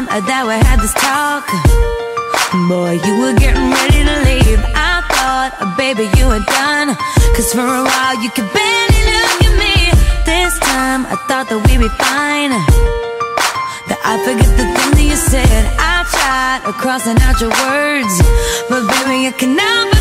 time uh, that we had this talk. Boy, you were getting ready to leave. I thought, oh, baby, you were done. Cause for a while you could barely look at me This time I thought that we'd be fine. That I forget the thing that you said. I tried uh, crossing out your words. But baby, I cannot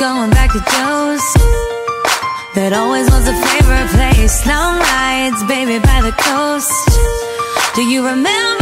going back to Joe's. That always was a favorite place. Long rides, baby, by the coast. Do you remember?